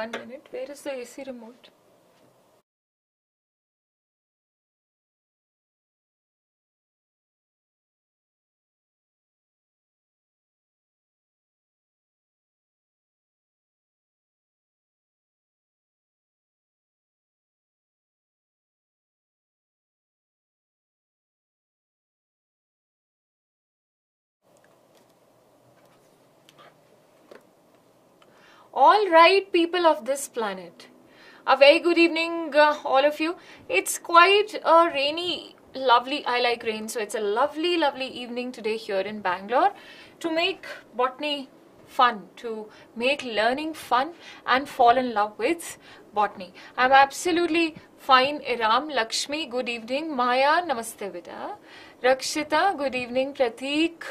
One minute. Where is the AC remote? All right, people of this planet. A very good evening, uh, all of you. It's quite a rainy, lovely, I like rain, so it's a lovely, lovely evening today here in Bangalore to make botany fun, to make learning fun and fall in love with botany. I'm absolutely fine. Iram, Lakshmi, good evening. Maya, namaste beta. Rakshita, good evening. Pratik,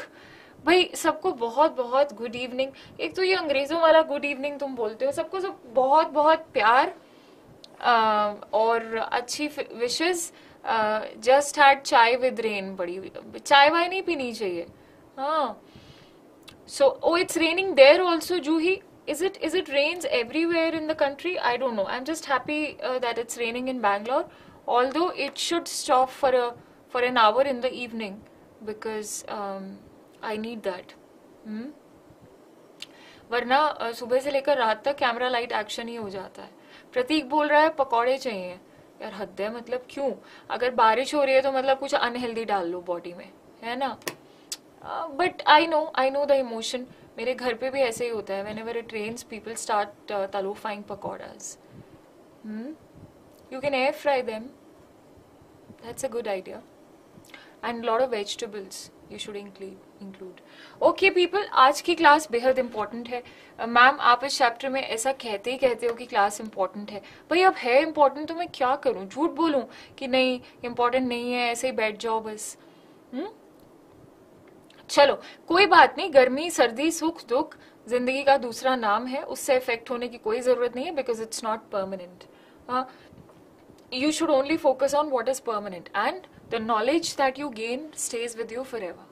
भाई सबको बहुत बहुत good evening एक तो ये अंग्रेज़ों वाला good evening तुम बोलते हो सबको सब बहुत बहुत प्यार uh, और अच्छी विशेष just had chai with rain बड़ी चाय वाय नहीं पीनी चाहिए। हाँ। So oh it's raining there also Juhi is it is it rains everywhere in the country I don't know I am just happy that it's raining in Bangalore all it should stop for for an hour in the evening because I need that वरना सुबह से लेकर रात तक camera light action ही हो जाता है। प्रतीक बोल रहा है, पकौड़े चाहिए। यार, हद है मतलब क्यों? अगर बारिश हो रही है तो मतलब कुछ अनहेल्दी डाल लो बॉडी में, है ना? But I know I know the emotion मेरे घर पे भी ऐसे ही होता है। Whenever it rains people start तलोफाइंग pakoras you can air fry them that's a good idea and lot of vegetables you should include okay people आज की क्लास बेहद इंपॉर्टेंट है। मैम uh, आप इस चैप्टर में ऐसा कहते ही कहते हो कि क्लास इंपॉर्टेंट है। भाई अब है इंपॉर्टेंट तो मैं क्या करूँ? झूठ बोलूँ कि नहीं इंपॉर्टेंट नहीं है ऐसे ही बैठ जाओ बस। हुँ? हम्म? चलो कोई बात नहीं गर्मी सर्दी सुख दुख ज़िंदगी का दूसरा नाम है। उससे इफ़ेक्ट होने की कोई ज़रूरत नहीं है because it's not permanent you should only focus on what is permanent and the knowledge that you gain stays with you forever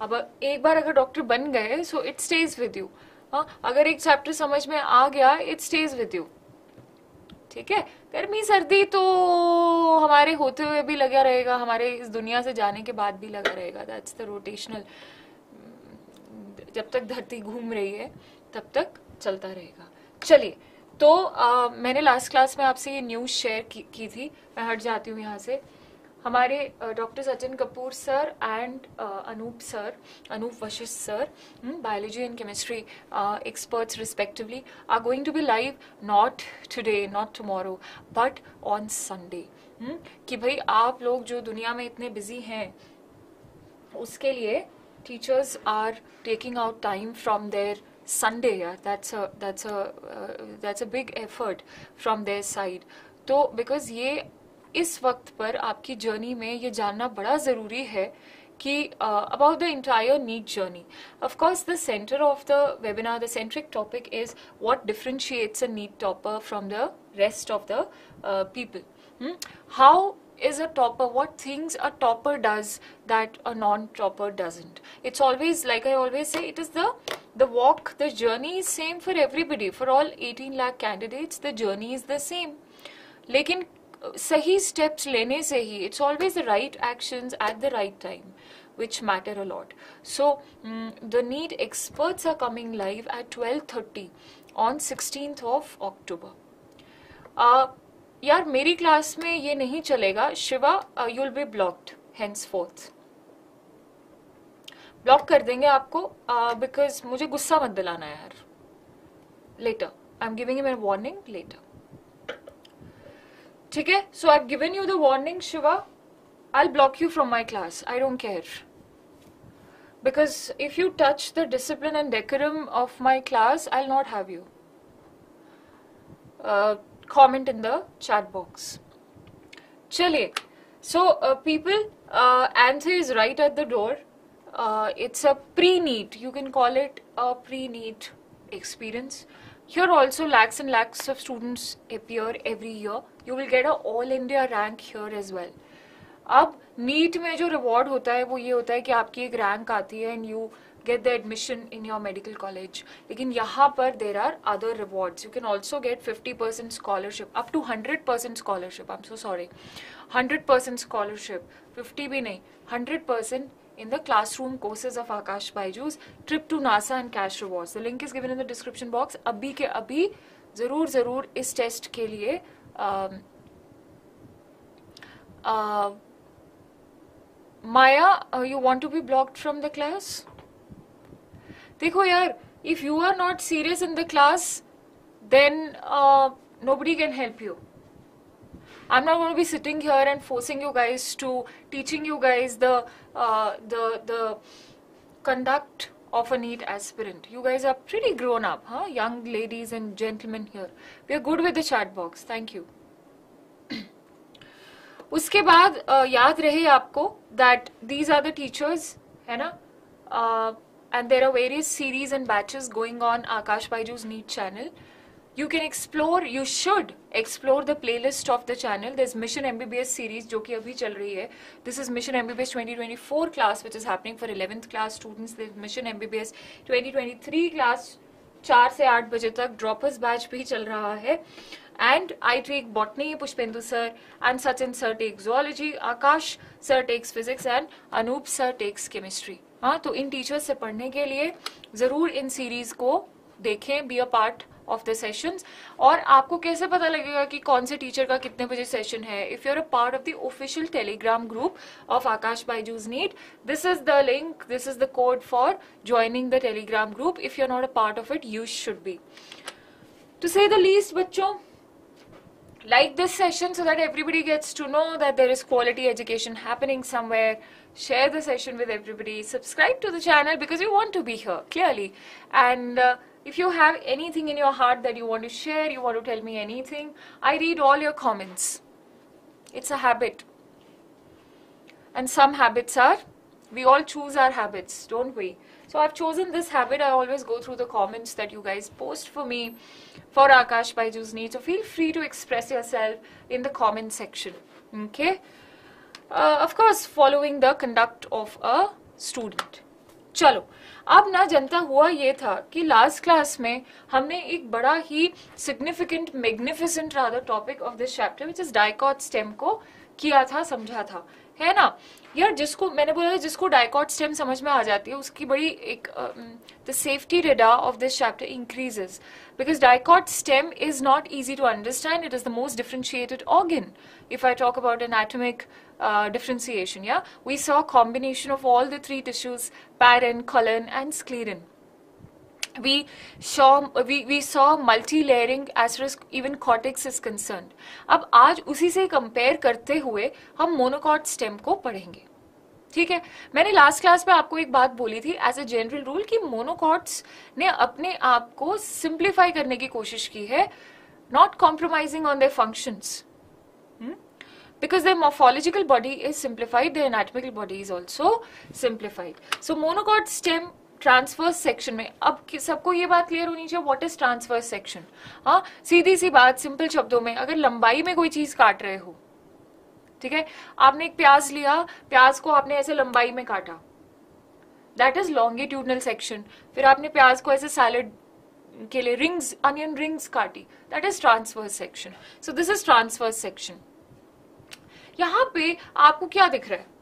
अब एक बार अगर डॉक्टर बन गए so it stays with you हाँ अगर एक चैप्टर समझ में आ गया इट स्टेज विद यू ठीक है? गर्मी सर्दी तो हमारे होते हुए भी लगा रहेगा हमारे इस दुनिया से जाने के बाद भी लगा रहेगा। दैट्स द रोटेशनल जब तक धरती घूम रही है तब तक चलता रहेगा। चलिए तो आ, मैंने लास्ट क्लास में आपसे ये न्यूज़ शेयर की, की थी। मैं हट जाती हूँ यहाँ से। हमारे doctor Sachin Kapoor sir and Anoop sir Anoop Vashishtha sir biology and chemistry experts respectively are going to be live not today not tomorrow but on Sunday कि भाई आप लोग जो दुनिया में इतने बिज़ी हैं उसके लिए teachers are taking out time from there uh, that's a big effort from their side. तो बिकॉज़ ये इस वक्त पर आपकी जर्नी में ये जानना बड़ा ज़रूरी है कि about the entire NEET journey of course the centre of the webinar the centric topic is what differentiates a NEET topper from the rest of the people how is a topper what things a topper does that a non-topper doesn't it's always like i always say it is the the walk the journey is same for everybody for all 18 lakh candidates the journey is the same लेकिन सही steps लेने से ही it's always the right actions at the right time a lot. So um, the NEET experts are coming live at 12:30 on 16th of October. Uh, यार मेरी class में ये नहीं चलेगा। Shiva you will be blocked henceforth block कर देंगे आपको because uh, मुझे गुस्सा मत दिलाना यार. Letter I am giving you warning letter ठीक है so I given you the warning Shiva I block you from my class I don't care because if you touch the discipline and decorum of my class, I'll not have you. Uh, comment in the chat box. Chaliye. So, uh, people, uh, answer is right at the door. Uh, it's a pre-NEET. You can call it a pre-NEET experience. Here also lakhs and lakhs of students appear every year. You will get a all India rank here as well. अब NEET में जो reward होता है वो ये होता है कि आपकी एक रैंक आती है and you get the admission in your medical college लेकिन यहाँ पर there are other rewards you can also get 50% scholarship up to 100% scholarship I'm so sorry 100% scholarship 50 भी नहीं 100% in the classroom courses of Akash Byju's trip to NASA and cash rewards the link is given in the description box अभी के अभी ज़रूर ज़रूर इस test के um, uh, Maya, uh, you want to be blocked from the class? देखो यार if you are not serious in the class then uh, nobody can help you i'm not going to be sitting here and forcing you guys to teaching you guys the uh, the the conduct of a neat aspirant you guys are pretty grown up huh young ladies and gentlemen here we are good with the chat box thank you उसके बाद uh, याद रहे आपको that these are the teachers है ना uh, and there are various series and batches going on Akash Baiju's NEET you can explore you should explore the playlist of the channel this mission M B MBBS series जो कि अभी चल रही है। This is mission MBBS twenty twenty four class which is happening for eleventh class students this mission MBBS twenty twenty three class चार से आठ बजे तक ड्रॉपर्स बैच भी चल रहा है। And I take botany Pushpendu sir and Sachin sir takes zoology Aakash sir takes physics and Anoop sir takes chemistry हाँ तो इन टीचर्स से पढ़ने के लिए ज़रूर इन सीरीज़ को देखें be a part of the sessions और आपको कैसे पता लगेगा कि कौन से टीचर का कितने बजे सेशन है if you are a part of the official Telegram group of Aakash Byju's NEET this is the link this is the code for joining the Telegram group if you are not a part of it you should be to say the least बच्चों like this session so that everybody gets to know that there is quality education happening somewhere share the session with everybody subscribe to the channel because you want to be here clearly and uh, if you have anything in your heart that you want to share you want to tell me anything i read all your comments it's a habit and some habits are we all choose our habits don't we so i've chosen this habit i always go through the comments that you guys post for me for Akash Baiju's needs. So feel free to express yourself in the comment section. Okay. Uh, of course, following the conduct of a student. चलो अब ना जनता हुआ ये था कि last class में हमने एक बड़ा ही significant magnificent rather topic of this chapter which is dicot stem को किया था, समझा था। है ना? यार, जिसको, मैंने बोला जिसको डाइकॉट स्टेम समझ में आ जाती है, उसकी बड़ी एक the safety radar of this chapter increases because stem is not not to understand it is is the most differentiated if I talk about an anatomic uh, differentiation, yeah, we saw combination of all the three tissues, paren, colon, and scleron. We saw we we saw multi-layering as far as even cortex is concerned. अब आज उसी से compare करते हुए हम monocot stem को पढ़ेंगे ठीक है मैंने लास्ट क्लास में आपको एक बात बोली थी एज ए जनरल रूल कि मोनोकॉट्स ने अपने आप को सिंप्लीफाई करने की कोशिश की है not compromising on their functions because their morphological body is simplified, their anatomical body is also simplified. So monocot stem transverse section में, अब सबको ये बात क्लियर होनी चाहिए व्हाट इज़ ट्रांसफर्स सेक्शन हाँ सीधी सी बात सिंपल शब्दों में, अगर लंबाई में कोई चीज़ काट रहे हो, ठीक है? आपने एक प्याज लिया प्याज को आपने ऐसे लंबाई में काटा। दैट इज़ लॉन्गिट्यूडनल सेक्शन फिर आपने प्याज को ऐसे सैलड के लिए रिंग्स अनियन रिंग्स काटी। That is transverse section so this is transverse section यहाँ पे आपको क्या दिख रहा है?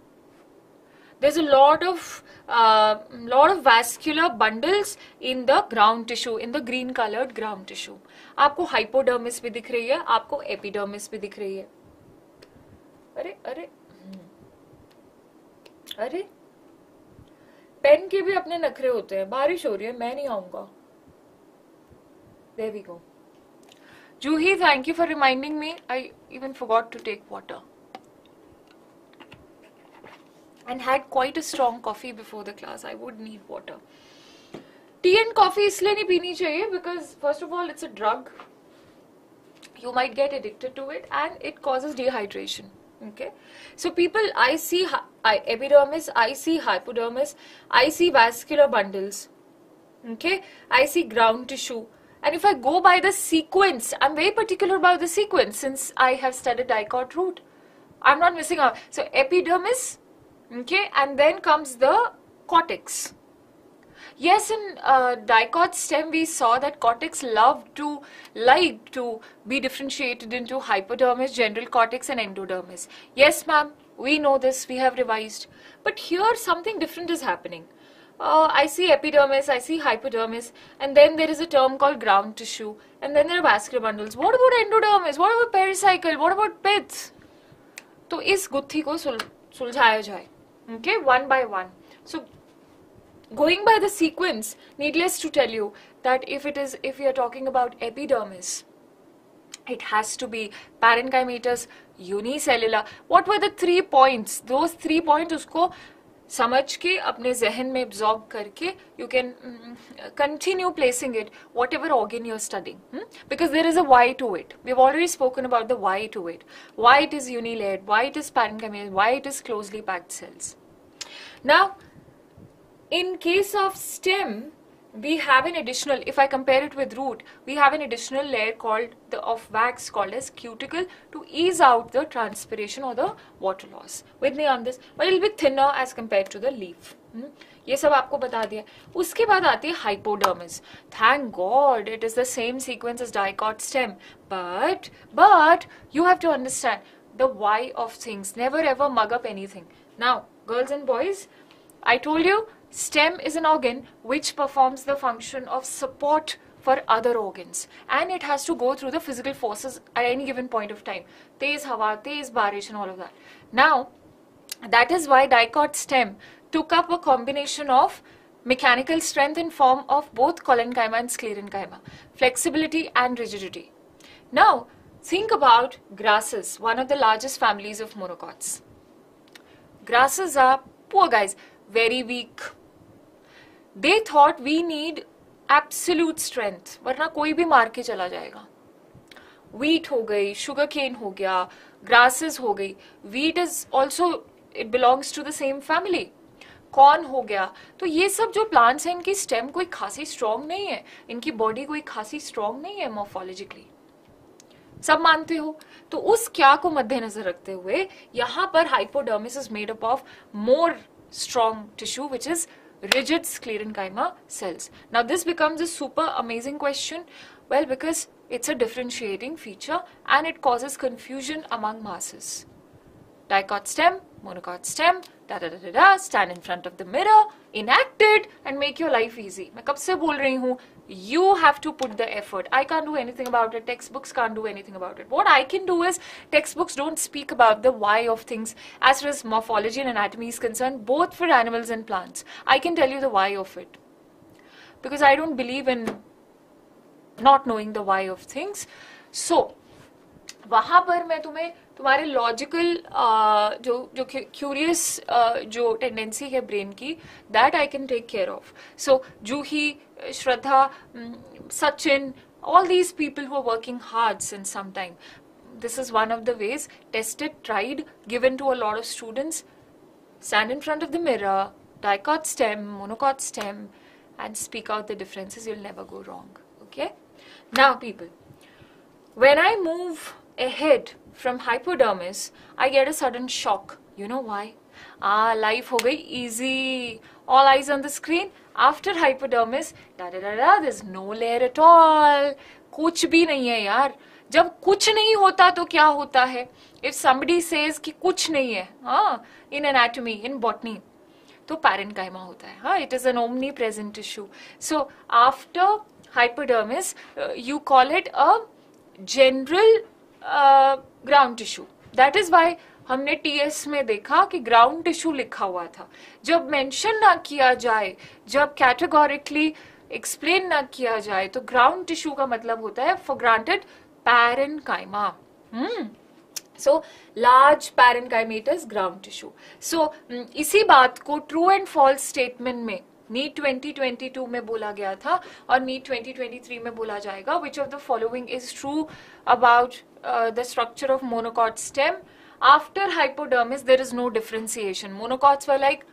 There's a lot of uh, lot of vascular bundles in the ground tissue in the green colored ground tissue. आपको hypodermis भी दिख रही है आपको एपिडर्मिस भी दिख रही है। अरे अरे अरे पेन के भी अपने नखरे होते हैं बारिश हो रही है मैं नहीं आऊँगा। देवी को Juhi thank you for reminding me I even forgot to take water and had quite a strong coffee before the class. I would need water. Tea and coffee इसलिए नहीं पीनी चाहिए because first of all it's a drug. You might get addicted to it and it causes dehydration. okay so people i see I, epidermis i see hypodermis i see vascular bundles okay i see ground tissue and if i go by the sequence i'm very particular about the sequence since i have studied dicot root I'm not missing out. So epidermis, okay, and then comes the cortex. Yes, in uh, dicot stem we saw that cortex love to like to be differentiated into hypodermis, general cortex and endodermis. Yes, ma'am, we know this, we have revised. But here something different is happening. Uh, I see epidermis, I see hypodermis, and then there is a term called ground tissue, and then there are vascular bundles. What about endodermis? What about pericycle? What about pits? तो इस गुत्थी को सुलझाया जाए okay one by one. So going by the sequence needless to tell you that if it is if we are talking about epidermis it has to be parenchymatous unicellular. What were the three points? Those three points usko समझ के अपने जहन में absorb करके you can continue placing it whatever organ you're studying because there is a why to it we already spoken about the why to it why it is unilayered why it is parent why it is closely packed cells now in case of stem we have an additional if i compare it with root we have an additional layer called the of wax called as cuticle to ease out the transpiration or the water loss with me on this but it will be thinner as compared to the leaf hmm? ये सब आपको बता दिया उसके बाद आती है hypodermis thank God it is the same sequence as dicot stem but but you have to understand the why of things never ever mug up anything now girls and boys I told you stem is an organ which performs the function of support for other organs and it has to go through the physical forces at any given point of time. Tez hawa tez barish and all of that. Now that is why dicot stem took up a combination of mechanical strength in form of both collenchyma and sclerenchyma flexibility and rigidity. Now think about grasses one of the largest families of monocots. Grasses are poor guys very weak they thought we need absolute strength वरना कोई भी मार के चला जाएगा। Wheat हो गई sugarcane हो गया ग्रासेस हो गई wheat is also it belongs to the same family corn हो गया तो ये सब जो प्लांट्स हैं, इनकी स्टेम कोई खासी स्ट्रांग नहीं है, इनकी बॉडी कोई खासी स्ट्रांग नहीं है मोर्फोलॉजिकली सब मानते हो? तो उस क्या को मद्देनजर रखते हुए, यहाँ पर hypodermis is made up of more strong tissue which is rigid sclerenchyma cells. Now this becomes a super amazing question. Well, because it's a differentiating feature and it causes confusion among masses. Dicot stem, monocot stem, da da da da da, stand in front of the mirror, enact it and make your life easy. मैं कब से बोल रही हूँ you have to put the effort. I can't do anything about it. Textbooks can't do anything about it. What I can do is textbooks don't speak about the why of things as far as morphology and anatomy is concerned, both for animals and plants. I can tell you the why of it. Because I don't believe in not knowing the why of things. So, वहां पर मैं तुम्हें तुम्हारे logical जो जो curious जो tendency है brain की that I can take care of so Juhi Shraddha, mm, Sachin, all these people who are working hard since some time. This is one of the ways tested, tried, given to a lot of students. Stand in front of the mirror, dicot stem, monocot stem, and speak out the differences. You'll never go wrong. Okay? Now, people, when I move ahead from hypodermis, I get a sudden shock. You know why? Ah, life ho gayi easy. All eyes on the screen. After hypodermis this no layer at all कुछ भी नहीं है यार जब कुछ नहीं होता तो क्या होता है इफ़ समबडी सेज कि कुछ नहीं है हाँ इन एनाटॉमी इन बॉटनी तो पैरेंकाइमा होता है हाँ it is an omnipresent tissue so after hypodermis uh, you call it a uh, tissue that is why हमने टीएस में देखा कि ग्राउंड टिश्यू लिखा हुआ था। जब मेंशन ना किया जाए जब कैटेगोरिकली एक्सप्लेन ना किया जाए तो ग्राउंड टिश्यू का मतलब होता है for granted parenchyma hmm so large parenchymatous ground tissue so इसी बात को ट्रू एंड फॉल्स स्टेटमेंट में नीट 2022 में बोला गया था और नीट 2023 में बोला जाएगा which of the following is true about the structure of monocot stem after hypodermis there is no differentiation monocots were like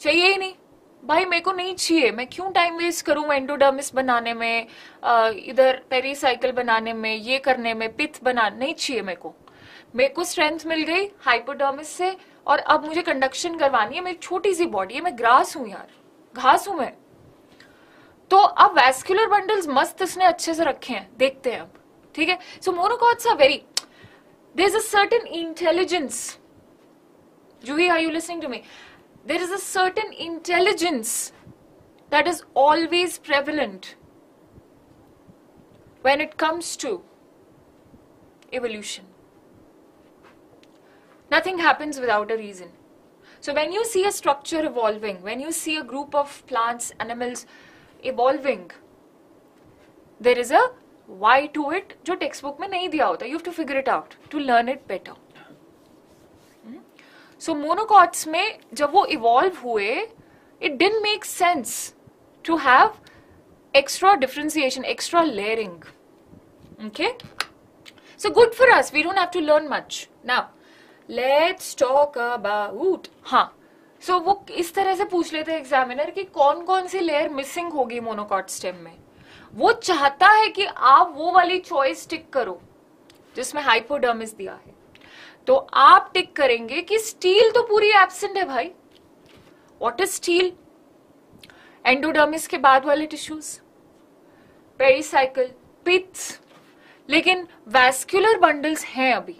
चाहिए ही नहीं। भाई मेरे को नहीं चाहिए। मैं क्यों टाइम वेस्ट करूँ एंडोडर्मिस बनाने में आ, इधर पेरीसाइकिल बनाने में ये करने में पिथ बना नहीं चाहिए मेरे को। मेरे को स्ट्रेंथ मिल गई हाइपोडर्मिस से और अब मुझे कंडक्शन करवानी है। मेरी छोटी सी बॉडी है। मैं ग्रास हूँ यार। घास हूँ मैं। तो अब वैस्कुलर बंडल्स मस्त इसने अच्छे से रखे हैं। देखते हैं अब। ठीक है so monocots are very there is a certain intelligence Juhi, are you listening to me? There is a certain intelligence that is always prevalent when it comes to evolution. Nothing happens without a reason. So when you see a structure evolving, when you see a group of plants, animals evolving, there is a why to it जो textbook में नहीं दिया होता. Have to figure it out to learn it better. So monocots में जब वो evolve हुए, it didn't make sense to have extra differentiation, extra layering. Okay? So good for us. We don't have to learn much. Now, let's talk about हाँ सो so, वो इस तरह से पूछ लेते हैं एग्जामिनर कि कौन कौन सी लेयर मिसिंग होगी मोनोकॉट स्टेम में वो चाहता है कि आप वो वाली चॉइस टिक करो, जिसमें हाइपोडर्मिस दिया है। तो आप टिक करेंगे कि स्टील तो पूरी एब्सेंट है भाई। व्हाट इज़ स्टील एंडोडर्मिस के बाद वाले टिश्यूज पेरिसाइकिल पिथ्स लेकिन वैस्कुलर बंडल्स हैं अभी।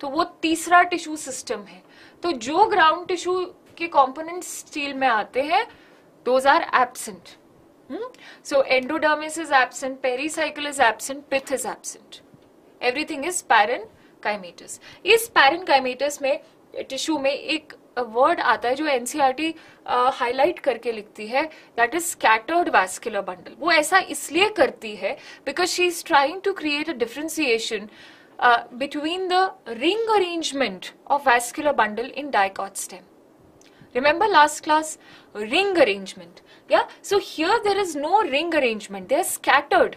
तो वो तीसरा टिश्यू सिस्टम है। तो जो ग्राउंड टिश्यू के कंपोनेंट स्टील में आते हैं those are absent so endodermis is absent pericycle is absent pith is absent everything is parenchymatous इस parenchymatous में टिश्यू में एक वर्ड आता है जो एनसीआरटी हाईलाइट करके लिखती है that is scattered vascular bundle वो ऐसा इसलिए करती है because she is trying to create a differentiation between the ring arrangement of vascular bundle in dicot stem Remember last class? Ring arrangement. Yeah? So here there is no ring arrangement. They are scattered.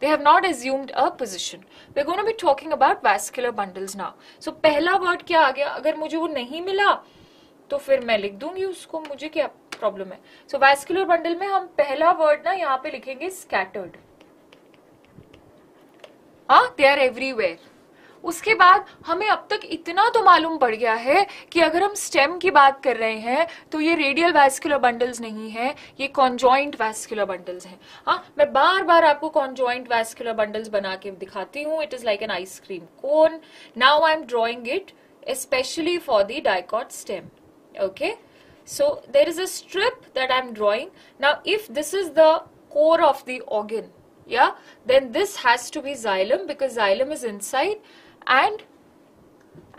They have not assumed a position. We're going to be talking about vascular bundles now. So पहला word क्या आ गया अगर मुझे वो नहीं मिला तो फिर मैं लिख दूँगी उसको मुझे क्या प्रॉब्लम है सो वैस्कुलर बंडल में हम पहला वर्ड ना यहाँ पे लिखेंगे स्कैटर्ड हाँ दे आर एवरीवेयर उसके बाद हमें अब तक इतना तो मालूम पड़ गया है कि अगर हम स्टेम की बात कर रहे हैं तो ये रेडियल वैस्कुलर बंडल्स नहीं है, ये कॉन्जॉइंट वैस्कुलर बंडल्स हैं। हाँ मैं बार बार आपको कॉन्जॉइंट वैस्कुलर बंडल्स बना के दिखाती हूँ it is like an ice cream cone now I am drawing it especially for the dicot stem, okay? So, there is a strip that i'm drawing. Now, if this is the core of the organ, yeah, then this has to be xylem because xylem is inside. And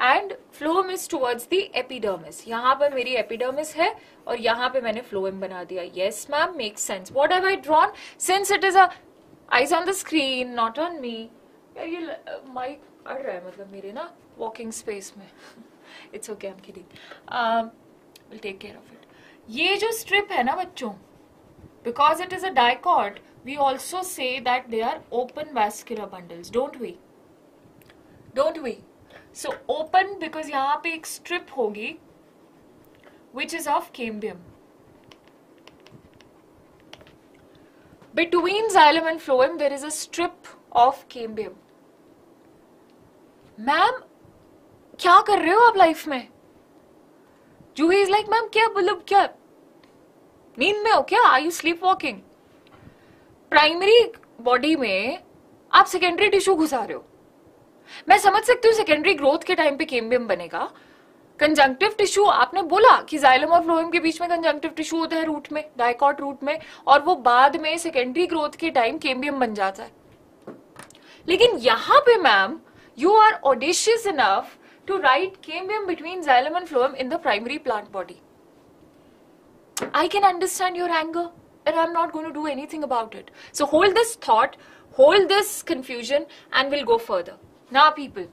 and phloem is towards the epidermis यहाँ पर मेरी epidermis है और यहाँ पे मैंने phloem बना दिया। Yes ma'am make sense what have I drawn since it is eyes on the screen not on me ये माइक अड़ रहा है मतलब मेरे ना वॉकिंग स्पेस में। It's okay am will take care of it ये जो स्ट्रिप है ना बच्चों because it is a dicot we also say that they are open vascular bundles. Don't we? Don't we so open because यहाँ पे एक strip होगी which is of cambium between xylem and phloem there is a strip of cambium ma'am क्या कर रहे हो आप life में? जूही इज़ लाइक मैम क्या मतलब क्या? नींद में हो क्या? I you sleepwalking primary body में आप सेकेंडरी टिश्यू घुसा रहे हो। मैं समझ सकती हूँ सेकेंडरी ग्रोथ के टाइम पे केम्बियम बनेगा। कंजंक्टिव टिश्यू आपने बोला कि जाइलम और फ्लोएम के बीच में कंजंक्टिव टिश्यू होता है रूट में डायकॉट रूट में, और वो बाद में सेकेंडरी ग्रोथ के टाइम केम्बियम बन जाता है। लेकिन यहाँ पे ma'am you are audacious enough to write cambium between xylem and phloem in the primary plant body I can understand your anger and I am not going to do anything about it so hold this thought hold this confusion and will go further Now people,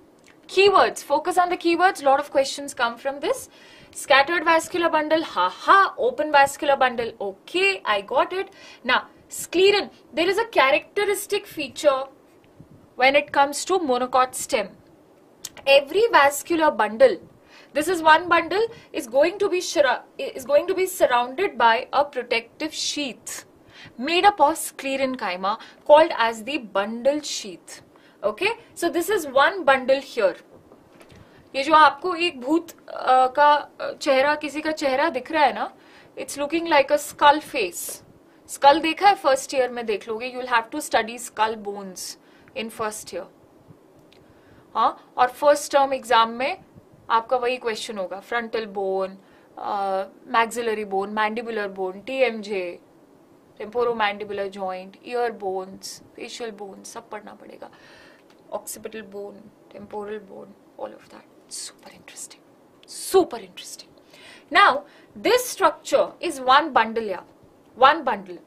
keywords, focus on the keywords. A lot of questions come from this. Scattered vascular bundle, ha ha, open vascular bundle, okay, I got it. Now, scleron, there is a characteristic feature when it comes to monocot stem. Every vascular bundle, this is one bundle, is going to be is going to be surrounded by a protective sheath made up of sclerenchyma called as the bundle sheath. Okay, so this is one bundle here. ये जो आपको एक भूत का चेहरा किसी का चेहरा दिख रहा है ना it's looking like a skull face skull देखा है फ़र्स्ट ईयर में देख लोगे you have to study skull bones in first year हाँ? और फ़र्स्ट टर्म एग्ज़ाम में आपका वही क्वेश्चन होगा frontal bone maxillary bone mandibular bone TMJ temporomandibular joint ear bones facial bones सब पढ़ना पड़ेगा। Occipital bone temporal bone all of that super interesting super interesting now this structure is one bundle या one bundle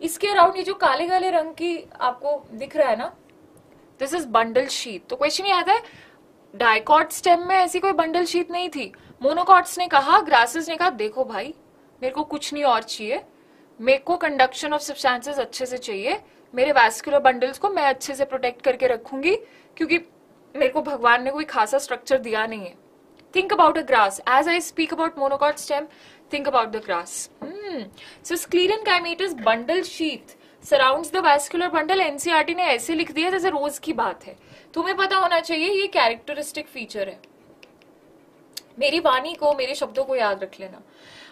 इसके around ये जो काले काले रंग की आपको दिख रहा है ना दिस इज़ बंडल शीट तो क्वेश्चन ये आता है डायकॉट स्टेम में ऐसी कोई बंडल शीत नहीं थी? मोनोकॉट्स ने कहा ग्रासेस ने कहा, देखो भाई, मेरे को कुछ नहीं और चाहिए. मेरे को कंडक्शन ऑफ़ सब्सटेंसेस अच्छे से चाहिए. मेरे वैस्कुलर बंडल्स को मैं अच्छे से प्रोटेक्ट करके रखूँगी, क्योंकि मेरे को भगवान ने कोई खासा स्ट्रक्चर दिया नहीं है। Think about a grass as I speak about monocot stem think about the grass so sclerenchymatous bundle sheath surrounds the vascular bundle NCERT ने ऐसे लिख दिया जैसे रोज की बात है। तुम्हें पता होना चाहिए, ये कैरेक्टरिस्टिक फीचर है। मेरी वाणी को, मेरे शब्दों को याद रख लेना।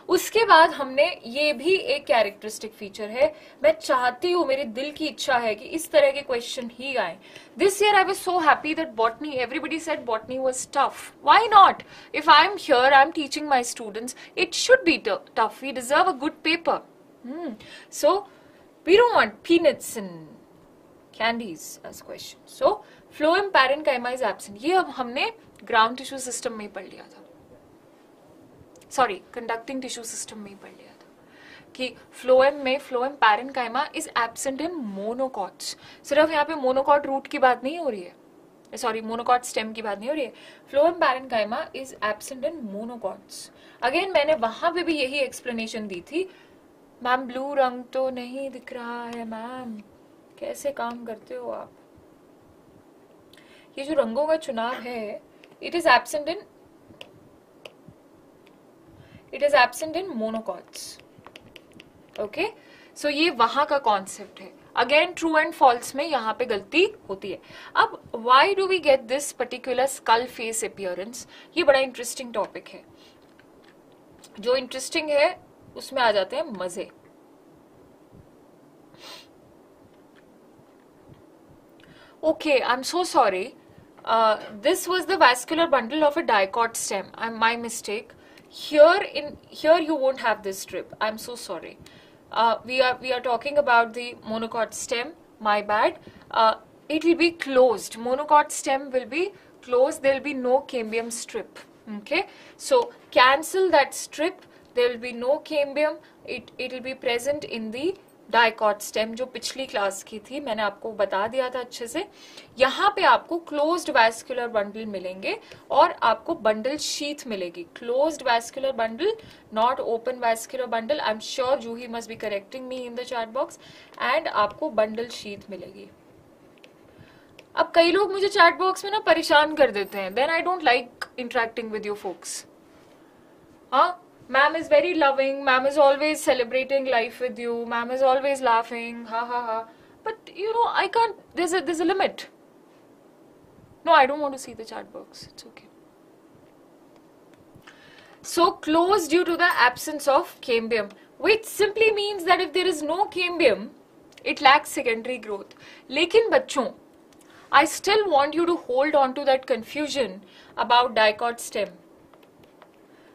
उसके बाद हमने ये भी एक कैरेक्टरिस्टिक फीचर है। मैं चाहती हूँ, मेरे दिल की इच्छा है कि इस तरह के क्वेश्चन ही आए। This year I was so happy that botany everybody said botany was tough why not if I am here I am teaching my students it should be tough we deserve a good paper so we don't want peanuts and candies as question so phloem phloem parenchyma is absent ये अब हमने ground tissue system में पढ़ लिया था। Sorry conducting tissue system में ही पढ़ लिया था। कि फ्लोएम में phloem parenchyma is absent in monocots सिर्फ़ यहाँ पे मोनोकॉट रूट की बात नहीं हो रही है। सॉरी मोनोकॉट स्टेम की बात नहीं हो रही है। Phloem parenchyma is absent in monocots again मैंने वहाँ पे भी यही एक्सप्लेनेशन दी थी। मैम ब्लू रंग तो नहीं दिख रहा है मैम कैसे काम करते हो आप? ये जो रंगों का चुनाव है it is absent in it is absent in monocots okay so ये वहाँ का कॉन्सेप्ट है. अगेन ट्रू एंड फॉल्स में यहाँ पे गलती होती है. अब why do we get this particular skull face appearance ये बड़ा इंटरेस्टिंग टॉपिक है. जो इंटरेस्टिंग है, उसमें आ जाते हैं मज़े. Okay I am so sorry this was the vascular bundle of a dicot stem I am my mistake here in here you won't have this strip i'm so sorry. Uh, we are we are talking about the monocot stem. My bad. Uh, it will be closed. Monocot stem will be closed. There will be no cambium strip. Okay? So cancel that strip. There will be no cambium. It it will be present in the dicot stem जो पिछली class की थी, मैंने आपको बता दिया था अच्छे से, यहाँ पे आपको क्लोज्ड वैस्कुलर बंडल मिलेंगे और आपको बंडल शीथ मिलेगी। Closed vascular bundle not open vascular bundle I am sure you Juhi must be correcting me in the chat box and आपको बंडल शीथ मिलेगी। अब कई लोग मुझे चैट बॉक्स में ना परेशान कर देते हैं। Then I don't like interacting with your folks हाँ? Ma'am is very loving. Ma'am is always celebrating life with you. Ma'am is always laughing. Ha ha ha. But you know, I can't. There's a there's a limit. No, I don't want to see the chat box. It's okay. So closed due to the absence of cambium, which simply means that if there is no cambium, it lacks secondary growth. Lekin bachon, I still want you to hold on to that confusion about dicot stem.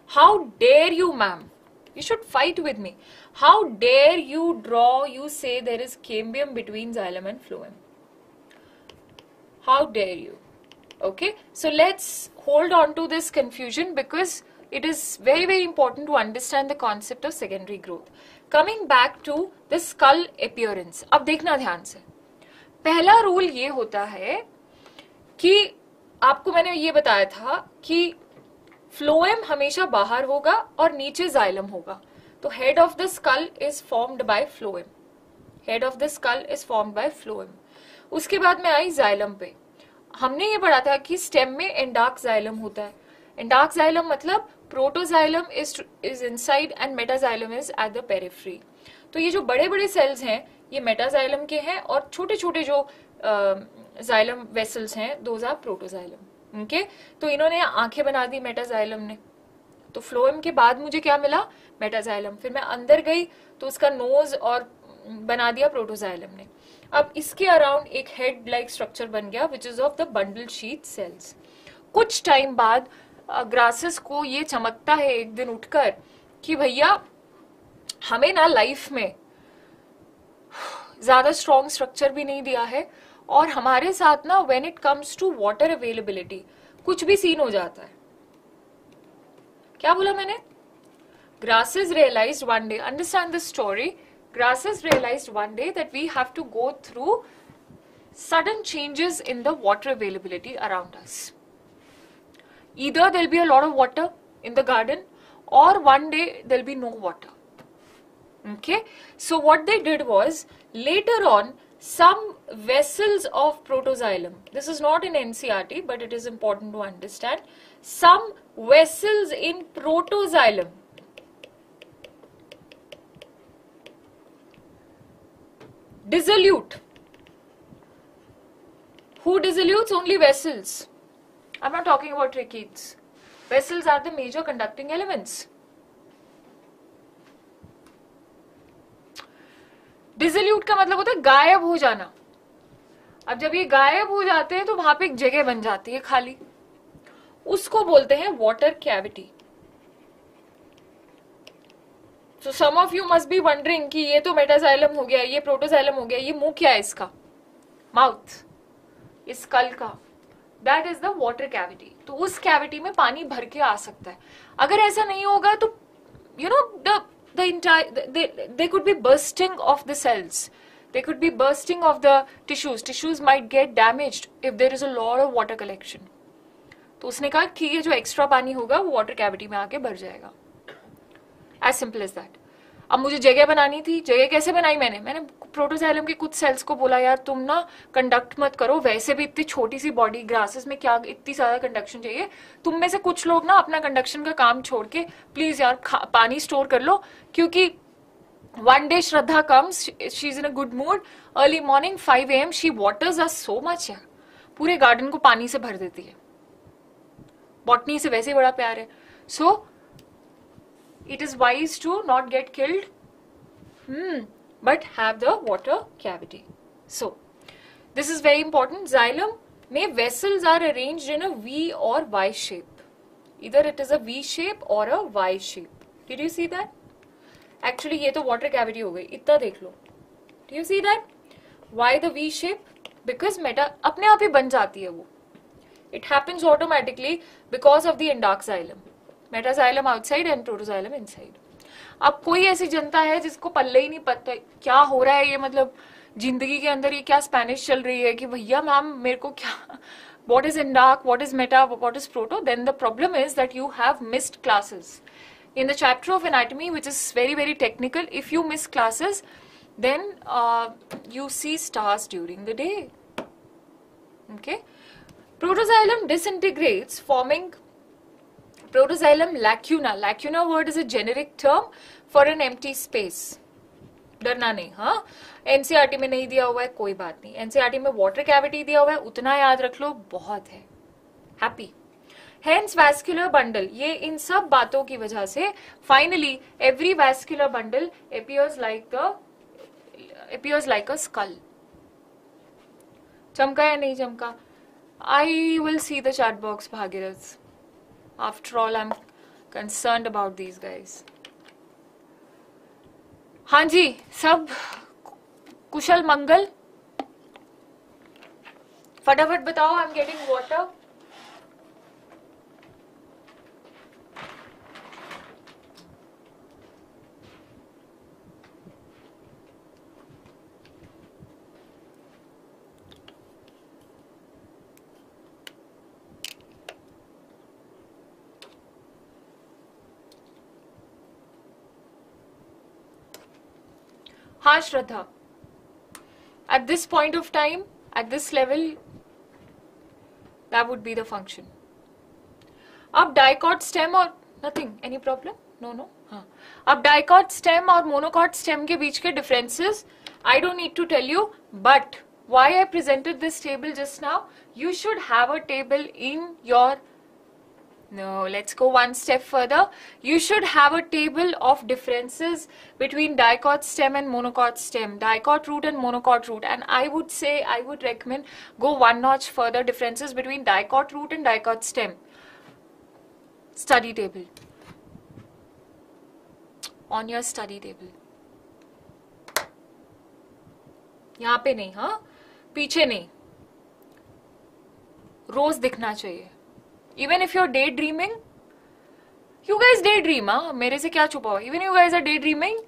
How dare you, ma'am? You should fight with me. How dare you draw, you say there is cambium between xylem and phloem? How dare you? Okay, so let's hold on to this confusion because it is very very important to understand the concept of secondary growth. Coming back to the skull appearance. अब देखना ध्यान से पहला rule ये होता है कि आपको मैंने ये बताया था कि फ्लोएम हमेशा बाहर होगा और नीचे जाइलम होगा। तो head of the skull is formed by phloem head of the skull is formed by phloem उसके बाद में आई जाइलम पे। हमने ये पढ़ा था कि स्टेम में एंडाक जाइलम होता है। एंडाक जाइलम मतलब protoxylem is is inside and metaxylem is at the periphery तो ये जो बड़े बड़े सेल्स हैं, ये मेटाजाइलम के हैं और छोटे छोटे जो जाइलम वेसल्स हैं दोज आर प्रोटोजाइलम ओके तो इन्होंने आँखें बना दी मेटाजाइलम ने। तो फ्लोएम के बाद मुझे क्या मिला? मेटाजाइलम। फिर मैं अंदर गई तो उसका नोज़ और बना दिया प्रोटोजाइलम ने। अब इसके अराउंड एक हेड लाइक स्ट्रक्चर बन गया which is of the bundle sheet cells कुछ टाइम बाद ग्रासेस को ये चमकता है एक दिन उठकर कि भैया, हमें ना लाइफ में ज़्यादा स्ट्रॉन्ग स्ट्रक्चर भी नहीं दिया है। और हमारे साथ ना when it comes to water availability कुछ भी सीन हो जाता है। क्या बोला मैंने? Grasses realise one day understand the story grasses realise one day that we have to go through sudden changes in the water availability around us either there'll be a lot of water in the garden or one day there'll be no water okay so what they did was later on some vessels of protoxylem. This is not in NCRT, but it is important to understand. Some vessels in protoxylem dissolute. Who dissolutes? Only vessels. I'm not talking about tracheids. Vessels are the major conducting elements. Dissolute का मतलब होता है गायब हो जाना अब जब ये गायब हो जाते हैं तो वहाँ पे एक जगह बन जाती है खाली। उसको बोलते हैं water cavity so some of you must be wondering कि ये तो मेटाजाइलम हो गया ये प्रोटोजाइलम हो गया ये मुँह क्या है इसका? माउथ इस कल का। That is the water cavity तो उस कैविटी में पानी भर के आ सकता है। अगर ऐसा नहीं होगा तो you know the the entire they, they could be bursting of the cells they could be bursting of the tissues. Tissues might get damaged if there is a lot of water collection. तो उसने कहा कि ये जो extra पानी होगा, वो water cavity में आके भर जाएगा। एज सिंपल एज दैट अब मुझे जगह बनानी थी। जगह कैसे बनाई मैंने? मैंने प्रोटोजाइलम के कुछ सेल्स को बोला, यार, तुम ना कंडक्ट मत करो। वैसे भी इतनी छोटी सी बॉडी ग्रासेस में क्या इतनी ज़्यादा कंडक्शन चाहिए? तुम में से कुछ लोग ना अपना कंडक्शन का काम छोड़ के प्लीज़ यार पानी स्टोर कर लो। क्योंकि one day Shraddha comes she is in a good mood early morning five AM she waters are so much यार पूरे गार्डन को पानी से भर देती है बॉटनी से वैसे बड़ा प्यार है so so, it is wise to not get killed hmm, but have the water cavity. So, this is very important. Xylem may vessels are arranged in a V or Y shape. Either it is a V shape or a Y shape. Did you see that? Actually ये तो water cavity हो गई। इतना देख लो। Do you see that why the V shape because meta अपने आप ही बन जाती है वो। It happens automatically because of the endarch xylem metaxylem outside and protoxylem inside अब कोई ऐसी जनता है जिसको पल्ले ही नहीं पता क्या हो रहा है ये मतलब? ज़िंदगी के अंदर ये क्या स्पेनिश चल रही है कि भैया मैम मेरे को क्या what is endarch what is meta what is proto then the problem is that you have missed classes in the chapter of anatomy which is very very technical if you miss classes then uh, you see stars during the day okay protoxylem disintegrates forming Protoxylem lacuna. Lacuna word is a generic term for an empty space. डरना नहीं हाँ NCERT में नहीं दिया हुआ है कोई बात नहीं एनसीआरटी में वाटर कैविटी दिया हुआ है उतना याद रख लो बहुत है हैप्पी हेंस वैस्कुलर बंडल ये इन सब बातों की वजह से finally every vascular bundle appears like the like a skull चमका या नहीं चमका? I will see the chat box Bhagirath After all, I'm concerned about these guys. हाँ जी सब कुशल मंगल। फटाफट बताओ आई एम गेटिंग वाटर हाँ Shraddha. At this point of time at this level that would be the function. अब dicot stem और nothing any problem no no हाँ। अब डाइकॉट स्टेम और मोनोकॉट स्टेम के बीच के differences I don't need to tell you but why I presented this table just now. You should have a table in your no, let's go one step further. You should have a table of differences between dicot stem and monocot stem, dicot root and monocot root. And I would say, I would recommend go one notch further differences between dicot root and dicot stem. Study table. On your study table. यहाँ पे नहीं हाँ पीछे नहीं रोज दिखना चाहिए even if you're daydreaming you guys daydream हाँ? मेरे से क्या छुपा हुआ? Even you guys are daydreaming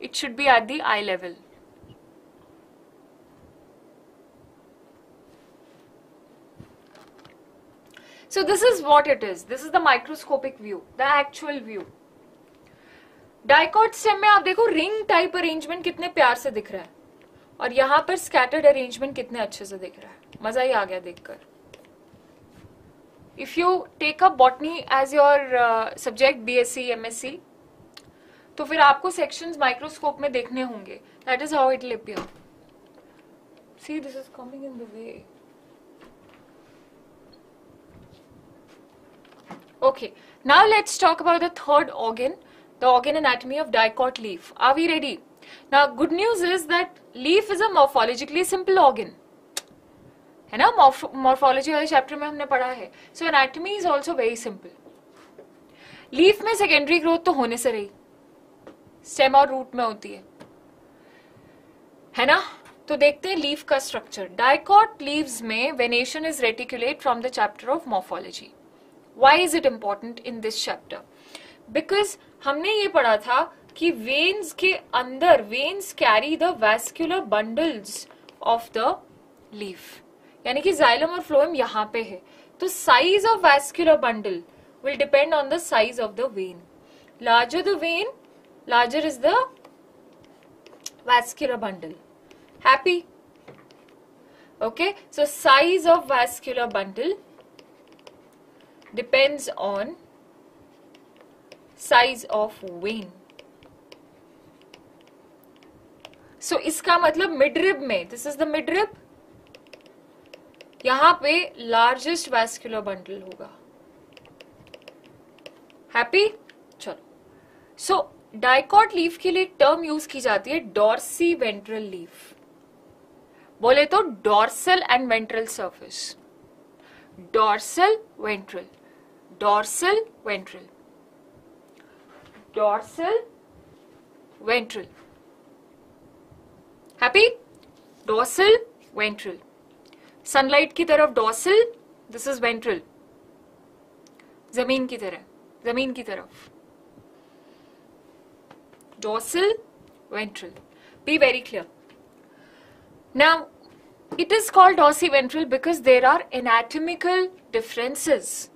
it should be at the eye level So this is what it is. This is the microscopic view, the actual view. Dicot stem में आप देखो ring type arrangement कितने प्यार से दिख रहा है। और यहाँ पर स्कैटर्ड अरेंजमेंट कितने अच्छे से दिख रहा है। मज़ा ही आ गया देखकर। Up botany as your subject B S C M S C तो फिर आपको सेक्शंस माइक्रोस्कोप में देखने होंगे that is how it will appear see this is coming in the way okay now let's talk about the third organ the organ anatomy of dicot leaf are we ready now good news is that leaf is a morphologically simple organ है ना? Morphology वाले chapter में हमने पढ़ा है। So anatomy is also very simple leaf में secondary growth तो होने से रही। स्टेम और रूट में होती है। है ना? तो देखते हैं लीफ का स्ट्रक्चर डायकॉट लीव्स में venation is reticulate from the chapter of morphology why is it important in this chapter because हमने ये पढ़ा था कि वेन्स के अंदर veins carry the vascular bundles of the leaf यानी कि जाइलम और फ्लोएम यहाँ पे है। तो size of vascular bundle will depend on the size of the vein larger the vein larger is the vascular bundle happy okay so size of vascular bundle depends on size of vein so इसका मतलब midrib में this is the midrib यहाँ पे largest vascular bundle होगा। Happy चलो। So dicot leaf के लिए term use की जाती है डॉर्सी वेंट्रल लीफ बोले तो dorsal and ventral surface dorsal ventral dorsal ventral dorsal ventral happy dorsal ventral sunlight की तरफ डॉसल दिस इज वेंट्रल जमीन की तरह जमीन की तरफ dorsal ventral be very clear now it is called dorsiventral because there are anatomical differences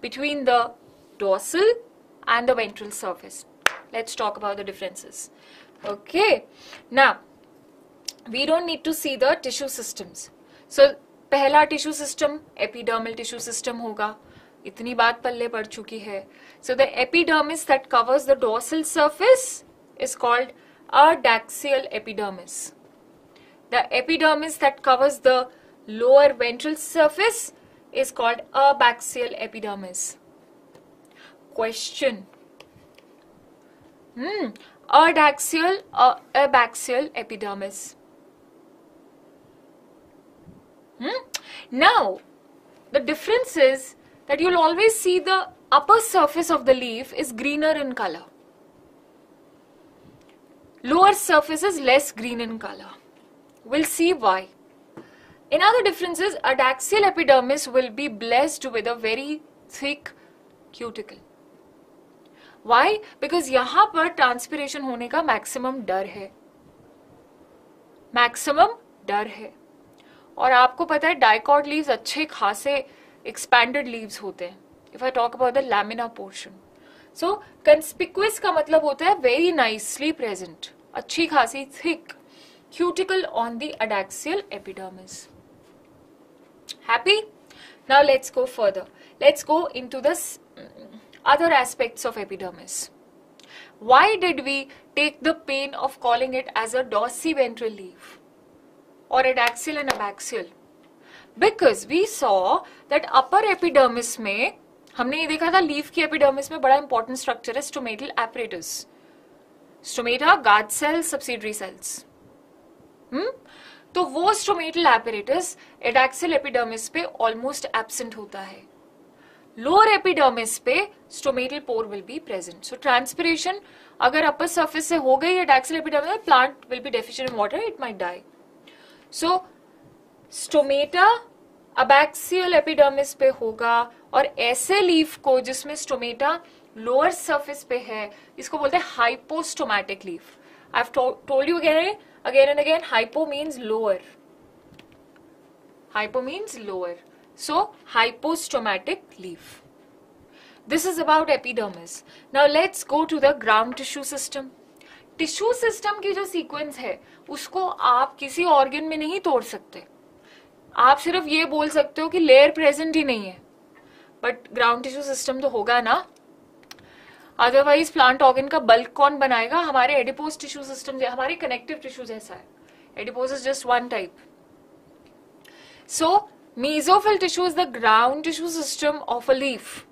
between the dorsal and the ventral surface. Let's talk about the differences. Okay, now we don't need to see the tissue systems. So so, पहला tissue system epidermal tissue system होगा इतनी बात पल्ले पड़ चुकी है so the epidermis that covers the dorsal surface is called adaxial epidermis the epidermis that covers the lower ventral surface is called abaxial epidermis. Question. Hmm. Adaxial or abaxial. Hmm? Now, the difference is that you'll always see the upper surface of the leaf is greener in color. Lower surface is less green in color. We'll see why. Another difference is adaxial epidermis will be blessed with a very thick cuticle. Why? Because यहाँ पर transpiration होने का maximum डर है maximum डर है और आपको पता है डाइकॉट लीव्स अच्छे खासे एक्सपैंडेड लीव्स होते हैं। If I talk about the lamina portion so conspicuous का मतलब होता है वेरी नाइसली प्रेजेंट अच्छी खासी thick cuticle on the adaxial epidermis happy now let's go further let's go into the other aspects of epidermis. Why did we take the pain of calling it as a dorsiventral leaf? Or adaxial and abaxial because we saw that upper epidermis में, हमने ये देखा था leaf की epidermis में बड़ा important structure है stomatal apparatus stomata guard cell subsidiary cells hmm तो वो स्टोमेटल एपरेटस एडाक्सिल एपिडर्मिस पे ऑलमोस्ट एबसेंट होता है. लोअर एपिडर्मिस पे stomatal pore will be present so transpiration अगर अपर सर्फेस से हो गई adaxial epidermis plant will be deficient in water it might die so stomata abaxial epidermis पे होगा और ऐसे लीफ को जिसमें स्टोमेटा लोअर सरफेस पे है, इसको बोलते हैं hypostomatic leaf I told you again again and again hypo means lower hypo means lower so hypostomatic leaf this is about epidermis. Now, let's go to the ground tissue system. Tissue system की जो sequence है उसको आप किसी organ में नहीं तोड़ सकते। आप सिर्फ़ ये बोल सकते हो कि लेयर प्रेजेंट ही नहीं है। बट ग्राउंड टिश्यू सिस्टम तो होगा ना। अदरवाइज़ प्लांट ऑर्गन का बल्क कौन बनाएगा? हमारे एडिपोज टिश्यू सिस्टम हमारे कनेक्टिव टिश्यू जैसा है। Adipose is just one type so mesophyll tissue is the ground tissue system of a leaf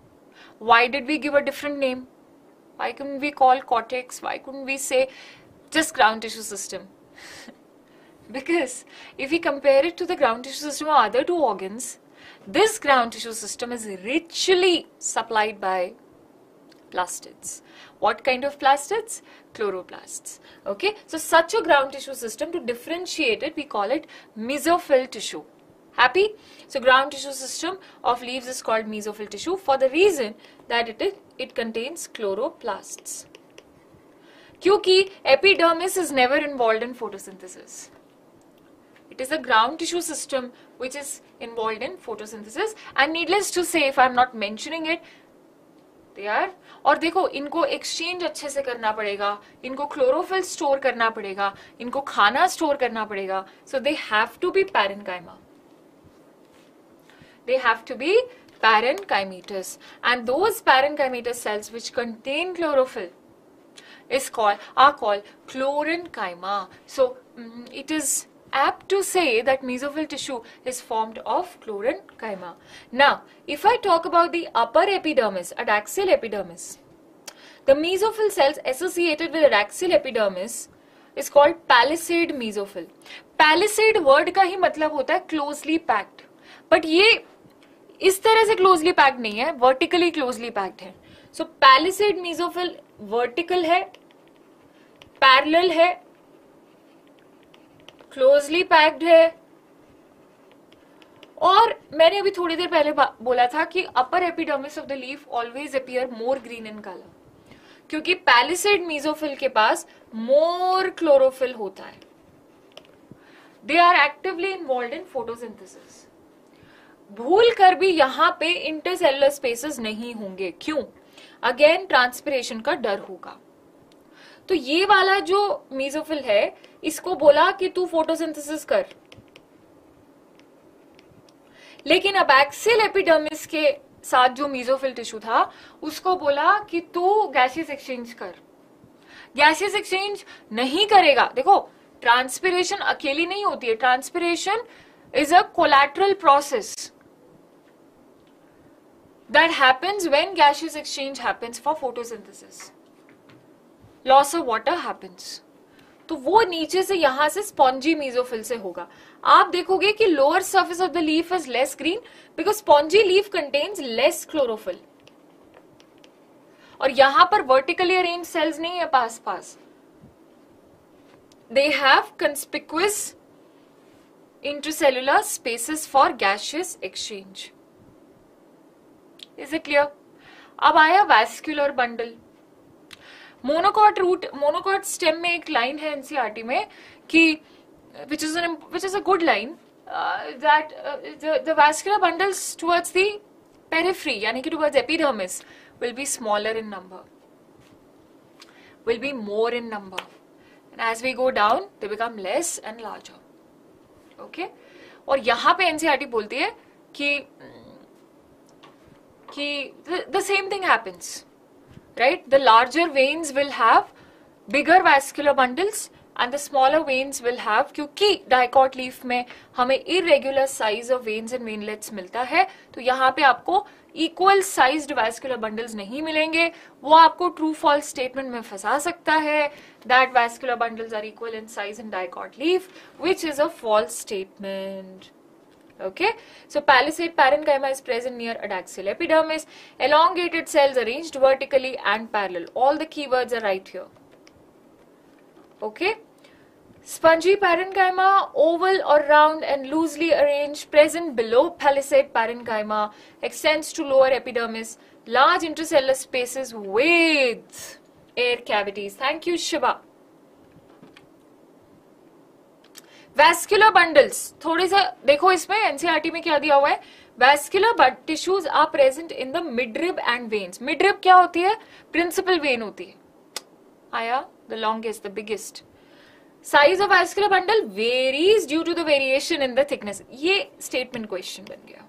why did we give a different name why could we call cortex why could we say just ground tissue system because if we compare it to the ground tissue system of other two organs This ground tissue system is richly supplied by plastids. What kind of plastids? Chloroplasts. Okay, so such a ground tissue system, to differentiate it, we call it mesophyll tissue. Happy? So ground tissue system of leaves is called mesophyll tissue for the reason that it, is, it contains chloroplasts. क्योंकि epidermis is never involved in photosynthesis. It is a ground tissue system which is involved in photosynthesis and needless to say if I am not mentioning it they are और देखो इनको exchange अच्छे से करना पड़ेगा इनको chlorophyll store करना पड़ेगा इनको खाना स्टोर करना पड़ेगा so they have to be parenchyma they have to be parenchymatous and those parenchymatous cells which contain chlorophyll is called are called chlorenchyma so mm, it is apt to say that mesophyll tissue is formed of chlorenchyma. Now, if I talk about the upper epidermis, adaxial epidermis, the mesophyll cells associated with adaxial epidermis is called palisade mesophyll. Palisade word का ही मतलब होता है closely packed. But ये इस तरह से closely packed नहीं है, vertically closely packed है. So palisade mesophyll vertical है, parallel है क्लोजली पैक्ड है। और मैंने अभी थोड़ी देर पहले बोला था कि upper epidermis of the leaf always appear more green in colour क्योंकि पैलिसेड मीजोफिल के पास मोर क्लोरोफिल होता है। They are actively involve in photosynthesis भूल कर भी यहाँ पे इंटरसेलुलर स्पेसेस नहीं होंगे। क्यों? अगेन ट्रांसपिरेशन का डर होगा। तो ये वाला जो मीजोफिल है इसको बोला कि तू फोटोसिंथेसिस कर। लेकिन अब एक्सेल एपिडर्मिस के साथ जो मीजोफिल टिश्यू था, उसको बोला कि तू गैसियस एक्सचेंज कर। गैसियस एक्सचेंज नहीं करेगा। देखो ट्रांसपिरेशन अकेली नहीं होती है। Transpiration is a collateral process that happens when gaseous exchange happens for photosynthesis loss of water happens तो वो नीचे से यहाँ से स्पॉन्जी मीजोफिल से होगा। आप देखोगे कि lower surface of the leaf is less green because spongy leaf contains less chlorophyll और यहाँ पर वर्टिकली अरेंज सेल्स नहीं है पास पास they have conspicuous intercellular spaces for gaseous exchange is it clear अब आया vascular bundle monocot root monocot stem में एक लाइन है एनसीआरटी में कि which is which is a good line that the vascular bundles towards the periphery यानी कि towards epidermis will be smaller in number. Will be more in number. And as we go down, they become less and larger. Okay? और यहाँ पे NCERT बोलती है कि कि the same thing happens right? The larger veins will have bigger vascular bundles and the smaller veins will have क्योंकि dicot leaf में हमें irregular size of veins and veinlets मिलता है तो यहाँ पे आपको इक्वल साइज्ड वैस्कुलर बंडल्स नहीं मिलेंगे वो आपको ट्रू फॉल्स स्टेटमेंट में फंसा सकता है that vascular bundles are equal in size in dicot leaf which is a false statement Okay, so palisade parenchyma is present near adaxial epidermis. Elongated cells arranged vertically and parallel. All the keywords are right here. Okay. Spongy parenchyma, oval or round and loosely arranged, present below palisade parenchyma, extends to lower epidermis, large intercellular spaces with air cavities. Thank you, Shiva. Vascular bundles थोड़े सा देखो इसमें NCERT में क्या दिया हुआ है? Vascular tissues are present in the midrib and veins midrib क्या होती है? प्रिंसिपल वेन होती है। आया? The longest the biggest size of vascular bundle varies due to the variation in the thickness ये स्टेटमेंट क्वेश्चन बन गया।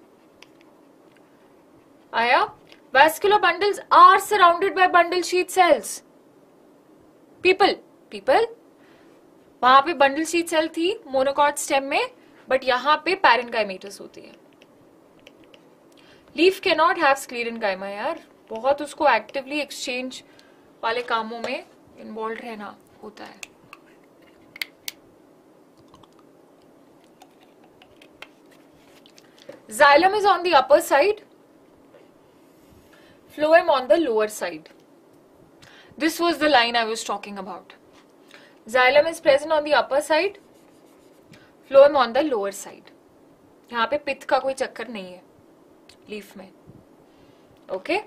आया? Vascular bundles are surrounded by bundle sheath cells people people वहाँ पे बंडल शीट सेल थी monocot stem में but यहाँ पे पैरेंकाइमेटस होती है। लीफ के नॉट हैव स्क्लीरन यार। बहुत उसको एक्टिवली एक्सचेंज वाले कामों में इन्वॉल्व रहना होता है। Xylem is on the upper side. Phloem on the lower side. This was the line i was talking about. Xylem is present on the upper side. Phloem on the lower side. यहाँ पे पित्त का कोई चक्कर नहीं है, leaf में। Okay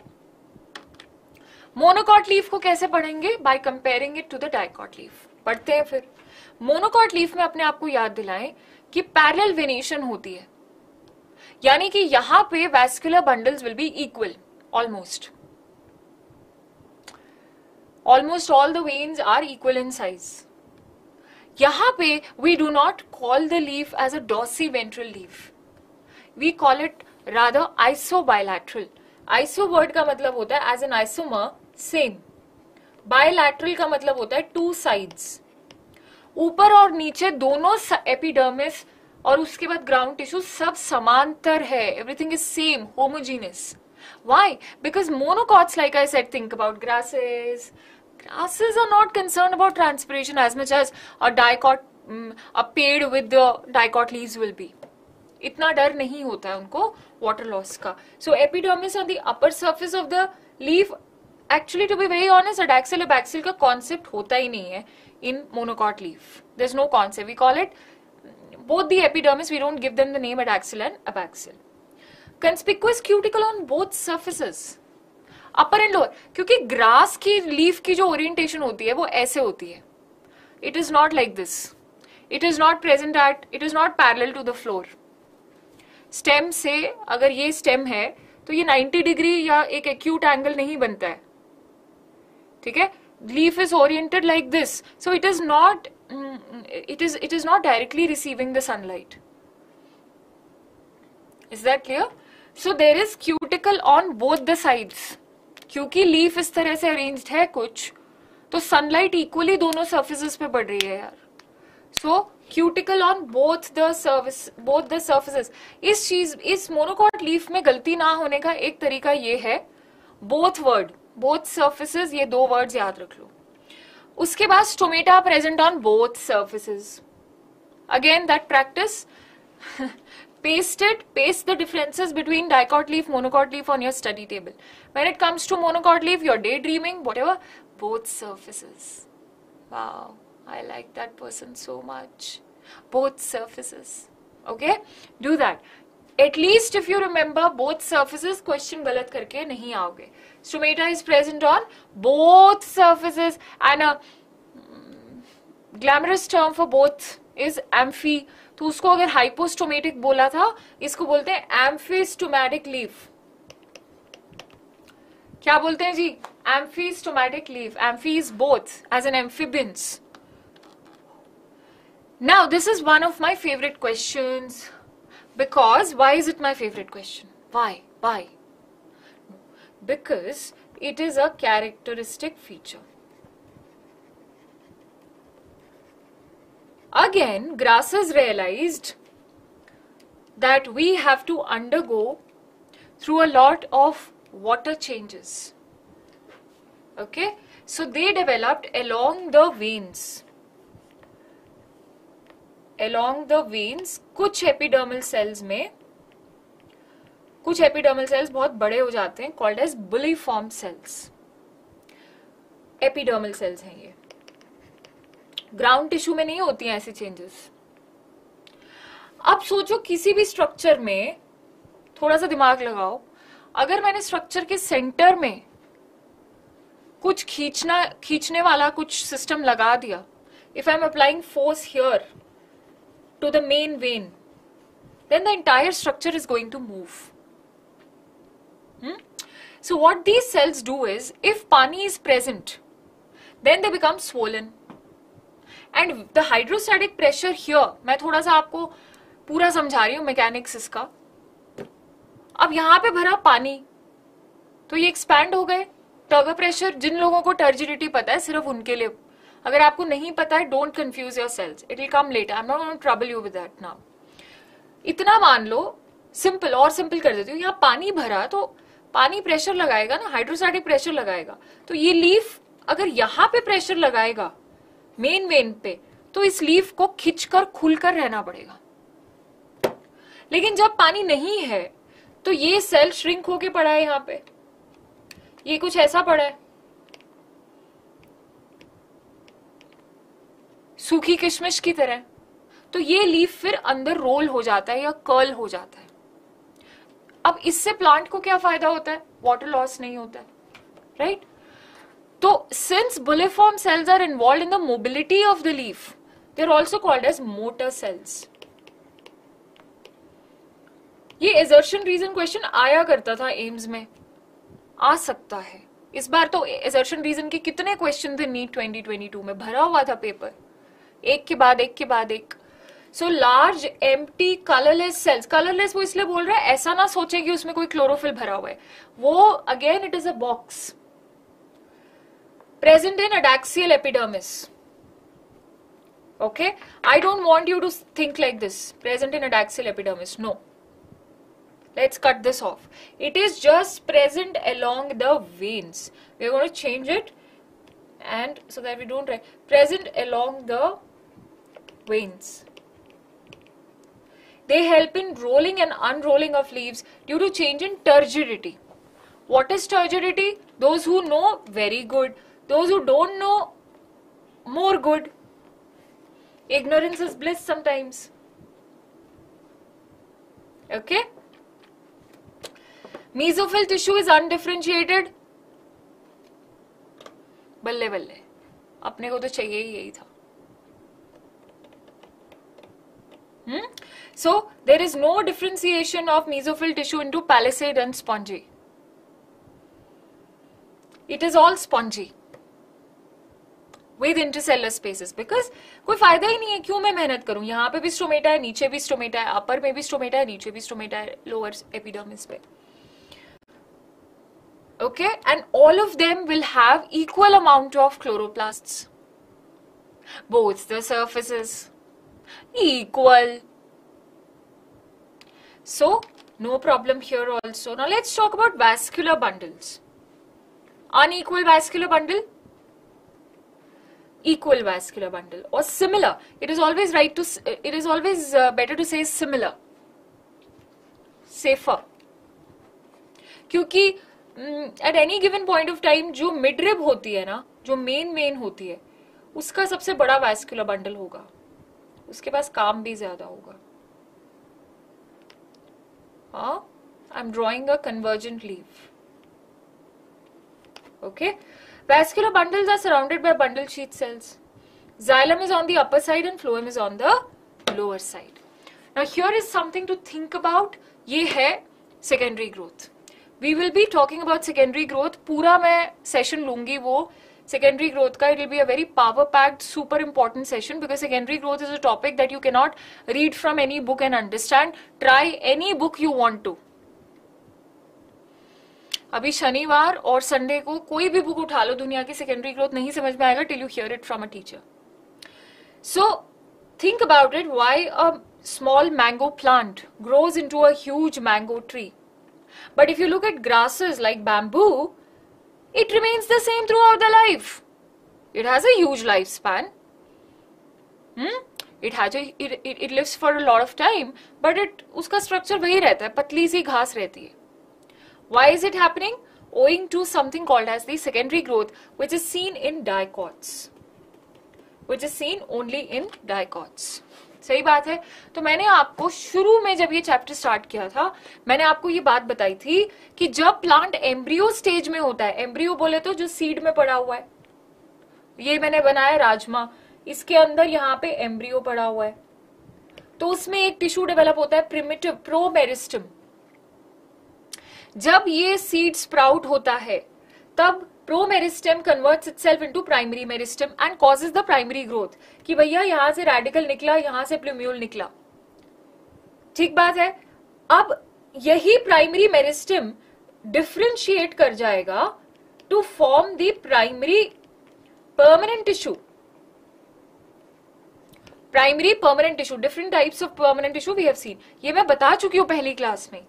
monocot leaf को कैसे पढ़ेंगे? By comparing it to the dicot leaf. पढ़ते हैं फिर। मोनोकॉट लीफ में अपने आप को याद दिलाएँ कि पैरेलल वेनेशन होती है। यानी कि यहाँ पे vascular bundles will be equal almost almost all the veins are equal in size यहाँ पे we do not call the leaf as a dorsiventral leaf we call it rather isobilateral iso word का मतलब होता है as an isomer same bilateral का मतलब होता है टू साइड्स ऊपर और नीचे दोनों एपिडर्मिस और उसके बाद ग्राउंड टिश्यू सब समांतर है. Everything is same homogeneous why because monocots like I said think about grasses grasses are not concerned about transpiration as much as a dicot mm, a paired with the dicot leaves will be. इतना डर नहीं होता है उनको water loss का। So epidermis on the upper surface of the leaf actually to be very honest adaxial abaxial का concept होता ही नहीं है in monocot leaf there is no concept we call it both the epidermis we don't give them the name adaxial and abaxial conspicuous cuticle on both surfaces upper and lower क्योंकि grass की leaf की जो orientation होती है, वो ऐसे होती है। It is not like this it is not present at it is not parallel to the floor stem से अगर ये स्टेम है तो ये 90 डिग्री या एक एक्यूट एंगल नहीं बनता है। ठीक है? Leaf is oriented like this so it is not it is it is not directly receiving the sunlight is that clear so there is cuticle on both the sides क्योंकि leaf इस तरह से arranged है कुछ तो sunlight equally दोनों surfaces पे पड़ रही है यार। So cuticle on both the surface both the surfaces इस चीज़, इस मोनोकॉट लीफ में गलती ना होने का एक तरीका ये है बोथ वर्ड बोथ सर्फेसिस ये दो वर्ड्स याद रख लो। उसके बाद stomata present on both surfaces again that practice paste it, paste the differences between dicot leaf, monocot leaf on your study table. When it comes to monocot leaf, you're daydreaming, whatever, both surfaces. Wow, I like that person so much. Both surfaces. Okay, do that. At least if you remember both surfaces, question galat karke nahi aoge. Stomata is present on both surfaces and a mm, glamorous term for both is amphi तो उसको अगर hypostomatic बोला था, इसको बोलते हैं एम्फीस्टोमैटिक leave क्या बोलते हैं जी? Amphistomatic leaf amphis both as an amphibians now this is one of my favourite question because why is it my favourite question why why because it is a characteristic feature again, grasses realized that we have to undergo through a lot of water changes. Okay, so they developed along the veins. Along the veins, कुछ epidermal cells में कुछ epidermal cells बहुत बड़े हो जाते हैं called as bulliform cells epidermal cells हैं ये ग्राउंड टिश्यू में नहीं होती हैं ऐसे चेंजेस अब सोचो किसी भी स्ट्रक्चर में थोड़ा सा दिमाग लगाओ. अगर मैंने स्ट्रक्चर के सेंटर में कुछ खींचना खींचने वाला कुछ सिस्टम लगा दिया if I am applying force here to the main vein then the entire structure is going to move So what these cells do is, if pani is present, then they become swollen. And the hydrostatic pressure here, मैं थोड़ा सा आपको पूरा समझा रही हूँ mechanics इसका अब यहाँ पे भरा पानी तो ये एक्सपैंड हो गए। टर्गर प्रेशर जिन लोगों को टर्जिडिटी पता है सिर्फ़ उनके लिए। अगर आपको नहीं पता है don't confuse your cells it will come late I am not trouble you with that now इतना मान लो सिंपल और सिंपल कर देती हूँ। यहाँ पानी भरा तो पानी प्रेशर लगाएगा ना हाइड्रोस्टैटिक प्रेशर लगाएगा। तो ये लीफ अगर यहाँ पे प्रेशर लगाएगा मेन वेन पे तो इस लीफ को खिंचकर, खुलकर रहना पड़ेगा। लेकिन जब पानी नहीं है तो ये सेल श्रिंक होके पड़ा है यहाँ पे। ये कुछ ऐसा पड़ा है। सूखी किशमिश की तरह। तो ये लीफ फिर अंदर रोल हो जाता है या कर्ल हो जाता है। अब इससे प्लांट को क्या फ़ायदा होता है? वाटर लॉस नहीं होता है राइट तो since bulliform cells are involve in the mobility of the leaf they are also called as motor cells ये एजर्शन रीजन क्वेश्चन आया करता था एम्स में। आ सकता है। इस बार तो एजर्शन रीजन के कितने क्वेश्चन थे नीट 2022 में? भरा हुआ था पेपर एक के बाद, एक के बाद, एक। So large empty colourless cells colourless वो इसलिए बोल रहा है, ऐसा ना सोचे कि उसमें कोई क्लोरोफिल भरा हुआ है। वो again it is a box present in adaxial epidermis. Okay, I don't want you to think like this, present in adaxial epidermis, no. Let's cut this off. It is just present along the veins. We are going to change it and so that we don't, present along the veins. They help in rolling and unrolling of leaves due to change in turgidity. What is turgidity? Those who know, very good. Those who don't know, more good. Ignorance is bliss sometimes. Okay? Mesophyll tissue is undifferentiated. बल्ले बल्ले अपने को तो चाहिए ही यही था Hmm? So there is no differentiation of mesophyll tissue into palisade and spongy. It is all spongy With intercellular spaces because कोई फ़ायदा ही नहीं है, क्यों मैं मेहनत करूँ? यहाँ पे भी स्टोमेटा है, नीचे भी स्टोमेटा है अपर में भी स्टोमेटा है, नीचे भी स्टोमेटा है लोअर एपिडर्मिस पे. Okay and all of them will have equal amount of chloroplast both the surfaces equal so no problem here also now let's talk about vascular bundles unequal vascular bundle equal vascular bundle or similar. It is always right to, it is always uh, better to say similar. Safer. क्योंकि at any given point of time जो midrib होती है ना जो main main होती है उसका सबसे बड़ा वैस्कुलर बंडल होगा उसके पास काम भी ज़्यादा होगा हाँ I am drawing a convergent leaf okay vascular bundles are surrounded by bundle sheath cells xylem is on the upper side and phloem is on the lower side now here is something to think about ये है secondary growth we will be talking about secondary growth पूरा मैं session लूंगी वो secondary growth ka it will be a very power packed super important session because secondary growth is a topic that you cannot read from any book and understand try any book you want to अभी शनिवार और Sunday को कोई भी book उठा लो, दुनिया की सेकेंडरी ग्रोथ नहीं समझ में आएगा till you hear it from a teacher so think about it why a small mango plant grows into a mango tree but if you look at grasses like bamboo it remains the same throughout the life it has a life span it has it lives for a lot of time but it उसका structure वही रहता है, पतली सी घास रहती है। Why is it happening? Owing to something called as the secondary growth, which is seen in dicots. Which is seen only in dicots. सही बात है? तो मैंने आपको शुरू में जब ये चैप्टर स्टार्ट किया था, मैंने आपको ये बात बताई थी कि जब प्लांट एम्ब्रियो स्टेज में होता है एम्ब्रियो बोले तो जो सीड में पड़ा हुआ है। ये मैंने बनाया राजमा। इसके अंदर यहाँ पे एम्ब्रियो पड़ा हुआ है। तो उसमें एक टिश्यू डेवलप होता है प्रिमिटिव प्रोमेरिस्टम जब ये सीड स्प्राउट होता है, तब promeristem converts itself into primary meristem and causes the primary growth कि भैया यहाँ से रेडिकल निकला, यहाँ से प्लूम्यूल निकला। ठीक बात है? अब यही प्राइमरी मेरिस्टम डिफ्रेंशिएट कर जाएगा to form the primary permanent tissue primary permanent tissue different types of permanent tissue we have seen ये मैं बता चुकी हूँ पहली क्लास में।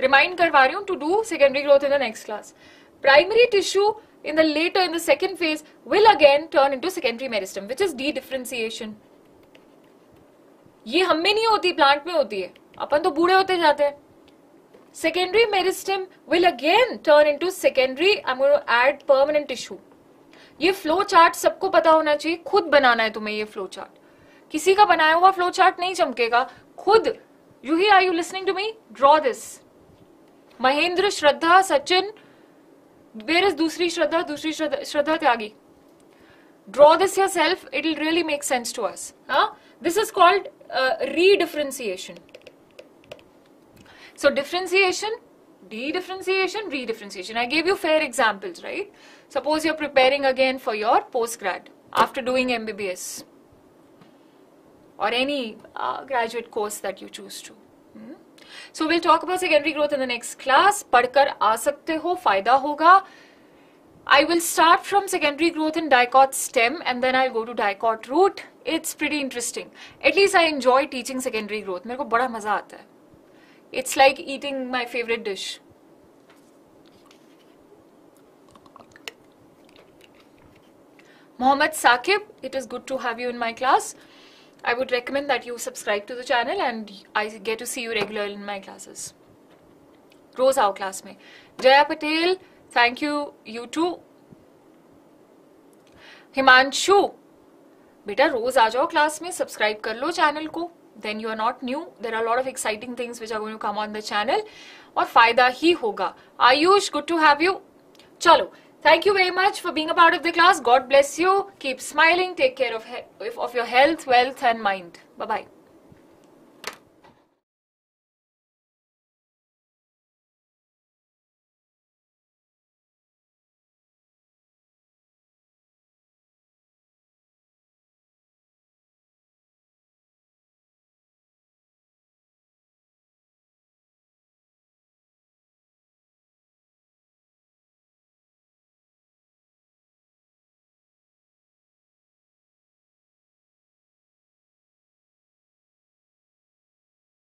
रिमाइंड करवा रही हूँ to do secondary growth in the next class primary tissue in the later in the second phase will again turn into secondary meristem which is dedifferentiation ये हमें नहीं होती प्लांट में होती है। अपन तो बूढ़े होते जाते हैं। Secondary meristem will again turn into secondary and permanent tissue ये फ्लो चार्ट सबको पता होना चाहिए, खुद बनाना है तुम्हें ये फ्लो चार्ट किसी का बनाया हुआ फ्लो चार्ट नहीं चमकेगा। खुद यू ही are you listening to me draw this Mahendra Shraddha Sachin where is दूसरी श्रद्धा दूसरी Shraddha Tyagi draw this yourself it will really make sense to us this is called redifferentiation so differentiation de-differentiation re-differentiation i gave you fair examples right suppose you're preparing again for your postgrad after doing mbbs or any uh, graduate course that you choose to. Hmm? So will talk about secondary growth in the next class पढ़कर आ सकते हो फ़ायदा होगा I will start from secondary growth in dicot stem and then I go to dicot root it's pretty interesting at least I enjoy teaching secondary growth मेरे को बड़ा मज़ा आता है. It's like eating my favourite dish Mohammad Saqib it is good to have you in my class I would recommend that you subscribe to the channel and I get to see you regularly in my classes. रोज आओ class में Jaya Patel thank you you too Himanshu बेटा रोज आ जाओ class में subscribe कर लो चैनल को। Then you are not new there are lot of exciting things which are going to come on the channel और फ़ायदा ही होगा। Ayush good to have you चलो Thank you very much for being a part of the class. God bless you. Keep smiling. Take care of, of your health, wealth, and mind. Bye bye.